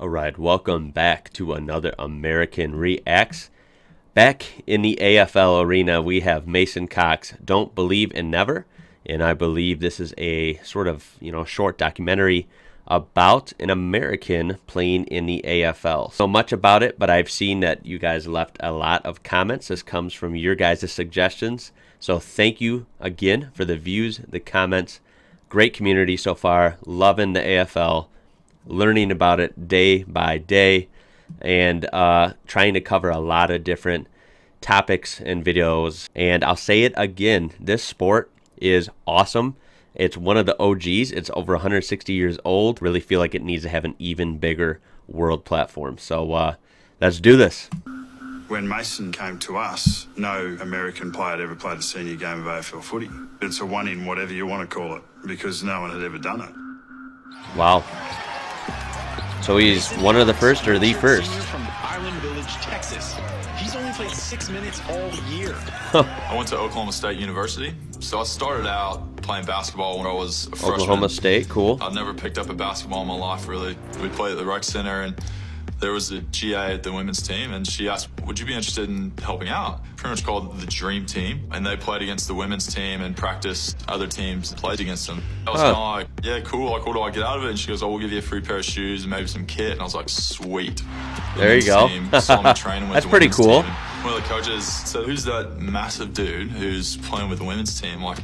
All right, welcome back to another American Reacts. Back in the AFL arena, we have Mason Cox, Don't Believe in Never. And I believe this is a sort of, you know, short documentary about an American playing in the AFL. So much about it, but I've seen that you guys left a lot of comments. This comes from your guys' suggestions. So thank you again for the views, the comments. Great community so far. Loving the AFL learning about it day by day, and uh, trying to cover a lot of different topics and videos. And I'll say it again this sport is awesome. It's one of the OGs. It's over 160 years old. Really feel like it needs to have an even bigger world platform. So uh, let's do this. When Mason came to us, no American player had ever played a senior game of AFL footy. It's a one in whatever you want to call it because no one had ever done it. Wow. So he's one of the first or the first. From Island Village, Texas. He's only played six minutes all year. I went to Oklahoma State University. So I started out playing basketball when I was a freshman. Oklahoma State, cool. I've never picked up a basketball in my life, really. We played at the rec center, and there was a GA at the women's team, and she asked, Would you be interested in helping out? Pretty much called the Dream Team, and they played against the women's team and practiced other teams played against them. I was kind of like, Yeah, cool. Like, what do I get out of it? And she goes, Oh, we'll give you a free pair of shoes and maybe some kit. And I was like, Sweet. The There you go. Team saw me training with That's pretty cool. team, One of the coaches said, Who's that massive dude who's playing with the women's team? Like,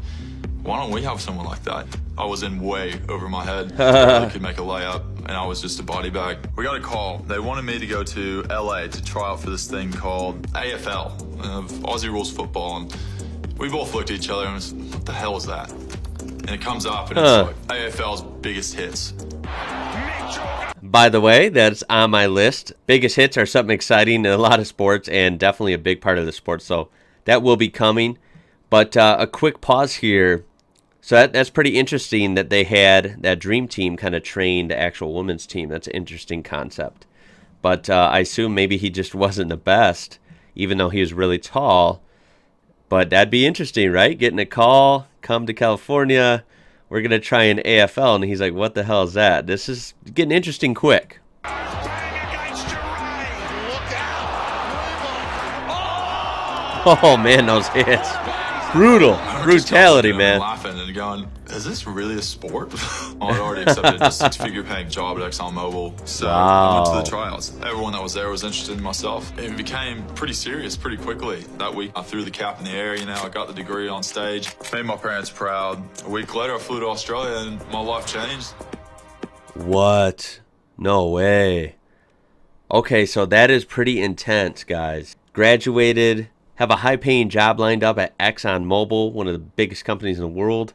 why don't we have someone like that? I was in way over my head. I could make a layup, and I was just a body bag. We got a call. They wanted me to go to LA to try out for this thing called AFL, of Aussie Rules Football. And we both looked at each other and was, what the hell is that? And it comes up, and Huh. it's like AFL's biggest hits. By the way, that's on my list. Biggest hits are something exciting in a lot of sports and definitely a big part of the sport. So that will be coming. But uh, a quick pause here. So that, that's pretty interesting that they had that dream team kind of train the actual women's team. That's an interesting concept. But uh, I assume maybe he just wasn't the best, even though he was really tall. But that'd be interesting, right? Getting a call, come to California, we're gonna try an AFL, and he's like, "What the hell is that?" This is getting interesting quick. Oh man, those hits, brutal, brutality, man. Laughing and going, is this really a sport? Oh, I'd already accepted a six-figure paying job at ExxonMobil, so I went to the tryouts. Everyone that was there was interested in myself. It became pretty serious pretty quickly. That week, I threw the cap in the air. You know, I got the degree on stage, made my parents proud. A week later, I flew to Australia, and my life changed. What? No way. Okay, so that is pretty intense, guys. Graduated, have a high paying job lined up at ExxonMobil, one of the biggest companies in the world.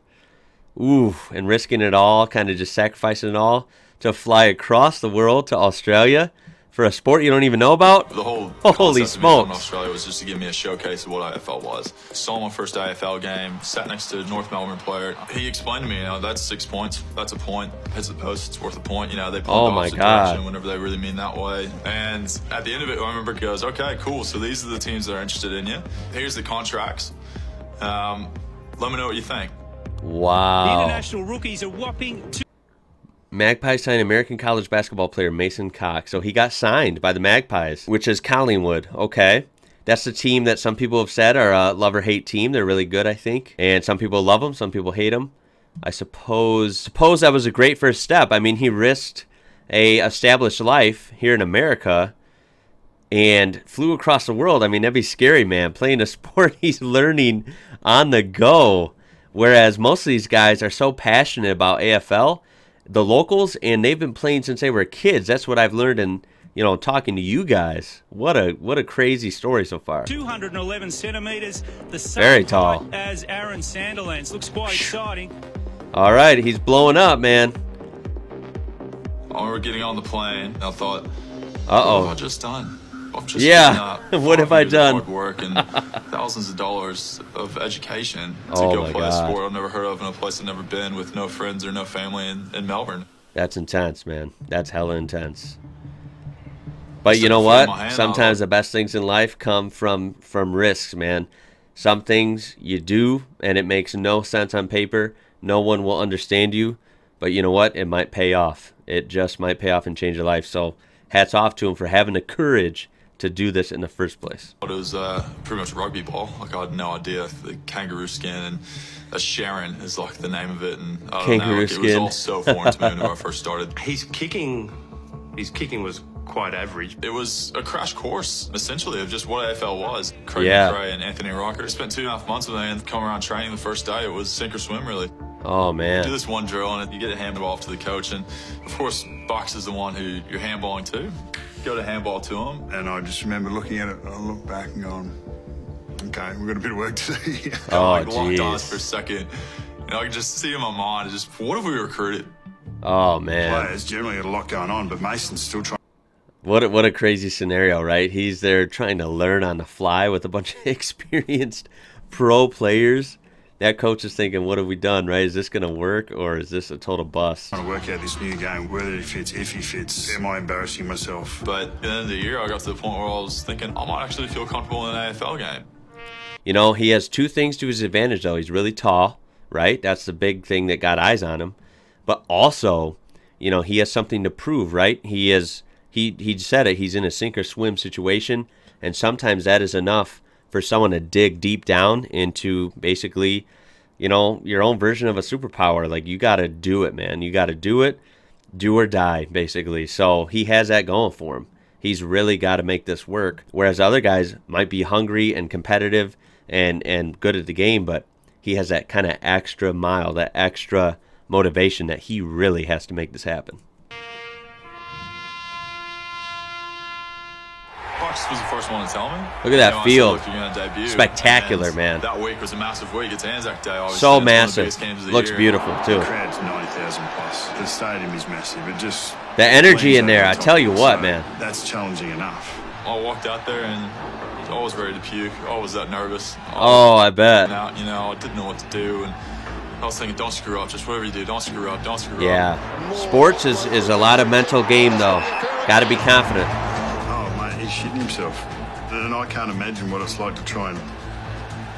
Ooh, and risking it all, kind of just sacrificing it all to fly across the world to Australia for a sport you don't even know about? The whole Holy concept of me smokes. to Australia was just to give me a showcase of what AFL was. Saw my first AFL game, sat next to a North Melbourne player. He explained to me, you know, that's six points. That's a point. Hits the post, it's worth a point. You know, they pull Oh the my opposite God. whenever they really mean that way. And at the end of it, I remember he goes, okay, cool. So these are the teams that are interested in you. Here's the contracts. Um, let me know what you think. Wow. The Wow. international rookies are whopping two. Magpies signed American college basketball player Mason Cox. So he got signed by the Magpies, which is Collingwood. Okay. That's the team that some people have said are a love or hate team. They're really good, I think. And some people love them, some people hate them. I suppose suppose that was a great first step. I mean, he risked a established life here in America and flew across the world. I mean, that'd be scary, man. Playing a sport he's learning on the go. Whereas most of these guys are so passionate about AFL, the locals, and they've been playing since they were kids. That's what I've learned in you know talking to you guys. What a what a crazy story so far. 211 centimetres. The same Very tall. as Aaron Sandilands. Looks quite exciting. All right, he's blowing up, man. I remember getting on the plane. I thought, Uh What have I oh. just done? Yeah. What have I five years of done? Hard work and thousands of dollars of education to Oh go play God. a sport I've never heard of in a place I've never been with no friends or no family in, in Melbourne. That's intense, man. That's hella intense. But you know what? in my hand, Sometimes the best things in life come from from risks, man. Some things you do and it makes no sense on paper. No one will understand you, but you know what? It might pay off. it just might pay off and change your life. So hats off to him for having the courage to do this in the first place. It was uh, pretty much rugby ball. Like I had no idea the kangaroo skin and a Sherrin is like the name of it, and I don't Kangaroo know, like, it was skin. all so foreign to me when I first started. He's kicking, his kicking was quite average. It was a crash course, essentially, of just what AFL was. Craig Yeah. McRae and Anthony Rocca spent two and a half months with me and come around training the first day. It was sink or swim, really. Oh man. do this one drill and you get a handball off to the coach and of course Bucks is the one who you're handballing to. Go to handball to him. And I just remember looking at it, and I looked back and going, okay, we've got a bit of work to do. Oh like locked eyes for a second. And I could just see in my mind just what if we recruited? Oh man. Players generally got a lot going on, but Mason's still trying. What a, what a crazy scenario, right? He's there trying to learn on the fly with a bunch of experienced pro players. That coach is thinking, "What have we done? Right? Is this going to work, or is this a total bust?" I'm Trying to work out this new game, whether he fits, if he fits. Am I embarrassing myself? But at the end of the year I got to the point where I was thinking I might actually feel comfortable in an AFL game. You know, he has two things to his advantage, though. He's really tall, right? That's the big thing that got eyes on him. But also, you know, he has something to prove, right? He is he he said it. He's in a sink or swim situation, and sometimes that is enough for someone to dig deep down into basically, you know, your own version of a superpower. Like you got to do it, man. You got to do it, do or die, basically. So he has that going for him. He's really got to make this work. Whereas other guys might be hungry and competitive and and good at the game, but he has that kind of extra mile, that extra motivation that he really has to make this happen. Bucks was the first one to tell me. Look at that You know, I said, field. "Look, you're gonna debut." Spectacular, And man. That week was a massive week. It's Anzac Day. Obviously. So It's one of the massive. biggest games of the Looks year. beautiful too. The crowd's 90,000 plus. The stadium is massive. It just. The energy in there, I tell you what, So man. That's challenging enough. I walked out there and I was ready to puke. I was that nervous. I Oh, I bet. out, you know, I didn't know what to do, and I was thinking, don't screw up. Just whatever you do, don't screw up. Don't screw Yeah. up. Sports is, is a lot of mental game though. Got to be confident. Mate, he's shitting himself. And I can't imagine what it's like to try and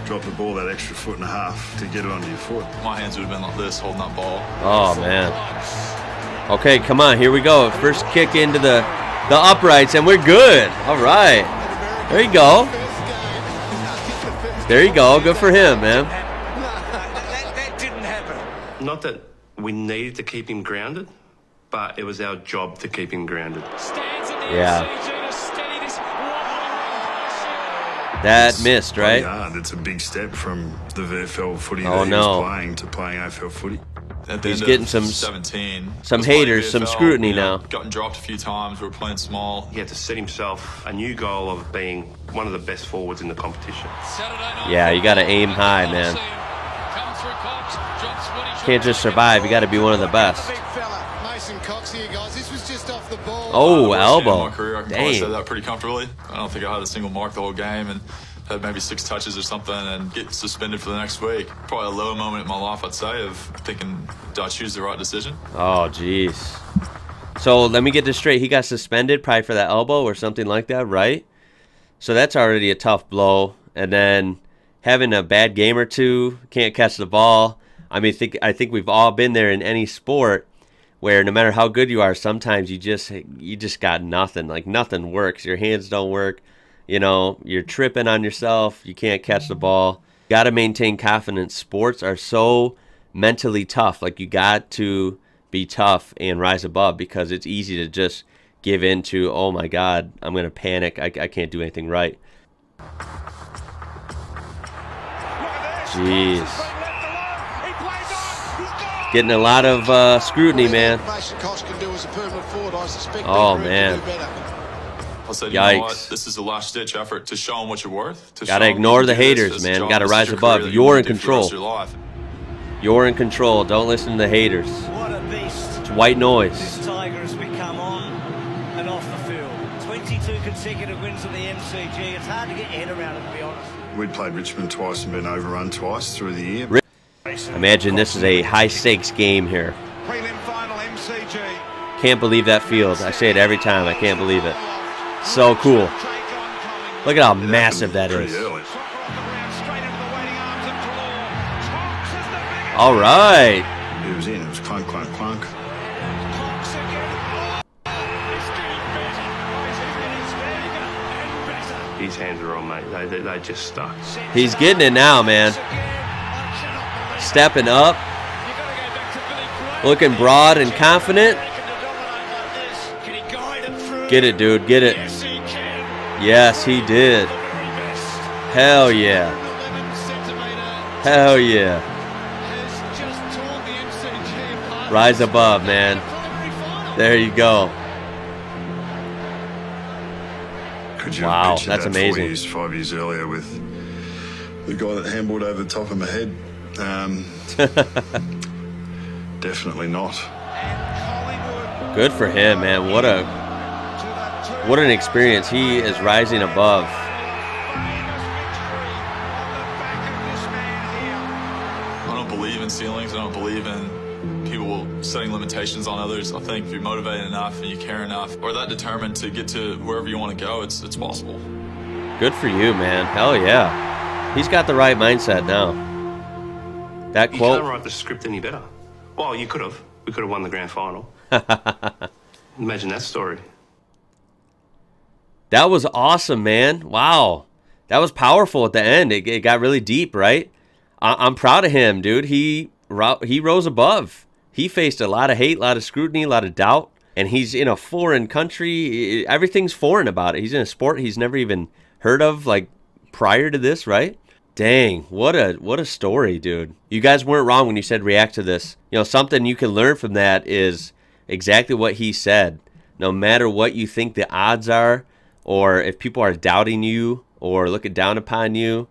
drop the ball that extra foot and a half to get it onto your foot. My hands would have been like this, holding that ball. Oh man. Okay, come on, here we go. First kick into the the uprights, and we're good. All right. There you go. There you go. Good for him, man. that, that didn't happen. Not that we needed to keep him grounded, but it was our job to keep him grounded. Stands in the Yeah. MCG to steady this wobbling That missed, right? Yeah, it's a big step from the VFL footy Oh, that he no. was playing to playing AFL footy. At He's getting some- 17. some I was playing haters, some scrutiny you know, now. Gotten dropped a few times. We were playing small. He had to set himself a new goal of being one of the best forwards in the competition. Night Yeah, you gotta aim high, man. Come through Cox, drops what he should Can't just survive. You got to be one of the best. Oh, of elbow. My career, I can probably say that pretty comfortably. I don't think I had a single mark the whole game and had maybe six touches or something and get suspended for the next week. Probably a low moment in my life, I'd say, of thinking, did I choose the right decision? Oh, jeez. So let me get this straight. He got suspended probably for that elbow or something like that, right? So that's already a tough blow. And then having a bad game or two, can't catch the ball. I mean, think I think we've all been there in any sport where no matter how good you are, sometimes you just you just got nothing. Like nothing works. Your hands don't work. You know, you're tripping on yourself. You can't catch the ball. Got to maintain confidence. Sports are so mentally tough. Like you got to be tough and rise above because it's easy to just give in to, oh my God, I'm going to panic. I, I can't do anything right. Jeez. Getting a lot of uh, scrutiny, man. Mason Cox can do as a permanent forward. I. Oh, man. can do better. I said, you know what? Yikes. This is a last ditch effort to show them what you're worth. To Gotta show 'em ignore the can do this haters, man. Gotta rise above. career that You're in do for the control. your. You're in control. Don't listen to the haters. What a beast It's white noise. this Tiger has become on and off the field. 22 consecutive wins at the MCG. It's hard to get your head around it, to be honest. We'd played Richmond twice and been overrun twice through the year. Imagine this is a high-stakes game here. Can't believe that field. I say it every time. I can't believe it. So cool. Look at how massive that is. All right. It was in. It was clunk, clunk, clunk. His hands are on, mate. They, they, they just stuck. He's getting it now, man. Stepping up. Looking broad and confident. Get it, dude. Get it. Yes, he did. Hell yeah. Hell yeah. Rise above, man. There you go. Could you Wow, that's that amazing. Five years earlier with the guy that handballed over the top of my head. Um, definitely not. Good for him, man. What a what an experience. He is rising above. I don't believe in ceilings. I don't believe in people setting limitations on others. I think if you're motivated enough and you care enough, or that determined to get to wherever you want to go, it's it's possible. Good for you, man. Hell yeah. He's got the right mindset now. That You quote can't write the script any better. Well, you could have. We could have won the grand final. Imagine that story. That was awesome, man. Wow. That was powerful at the end. It, it got really deep, right? I, I'm proud of him, dude. He he rose above. He faced a lot of hate, a lot of scrutiny, a lot of doubt, and he's in a foreign country. Everything's foreign about it. He's in a sport he's never even heard of, like prior to this, right? Dang, what a what a story, dude. You guys weren't wrong when you said react to this. You know, something you can learn from that is exactly what he said. No matter what you think the odds are, or if people are doubting you or looking down upon you,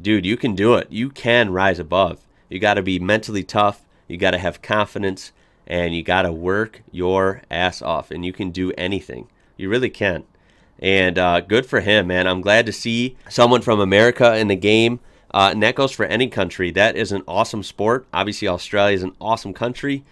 dude, you can do it. You can rise above. You got to be mentally tough. You got to have confidence and you got to work your ass off. And you can do anything. You really can. And uh, good for him, man. I'm glad to see someone from America in the game. Uh, and that goes for any country. That is an awesome sport. Obviously, Australia is an awesome country,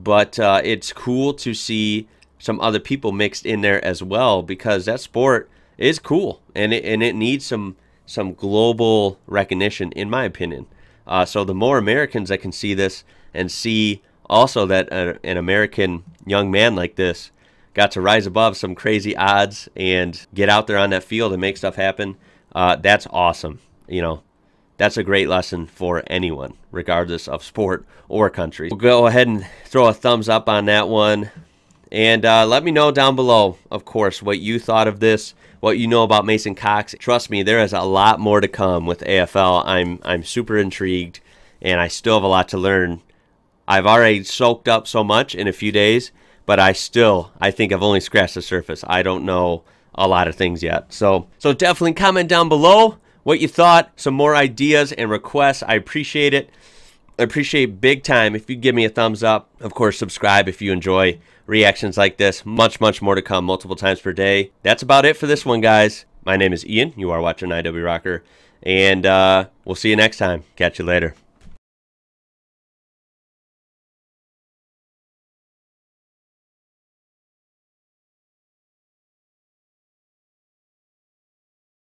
but uh, it's cool to see some other people mixed in there as well because that sport is cool and it, and it needs some some global recognition, in my opinion. Uh, so the more Americans that can see this and see also that uh, an American young man like this got to rise above some crazy odds and get out there on that field and make stuff happen, uh, that's awesome. You know, that's a great lesson for anyone, regardless of sport or country. We'll go ahead and throw a thumbs up on that one. And uh, let me know down below, of course, what you thought of this, what you know about Mason Cox. Trust me, there is a lot more to come with AFL. I'm I'm super intrigued, and I still have a lot to learn. I've already soaked up so much in a few days, but I still I think I've only scratched the surface. I don't know a lot of things yet. So so definitely comment down below what you thought, some more ideas and requests. I appreciate it. I appreciate big time if you give me a thumbs up. Of course, subscribe if you enjoy reactions like this. Much, much more to come multiple times per day. That's about it for this one, guys. My name is Ian. You are watching IWrocker. And uh, we'll see you next time. Catch you later.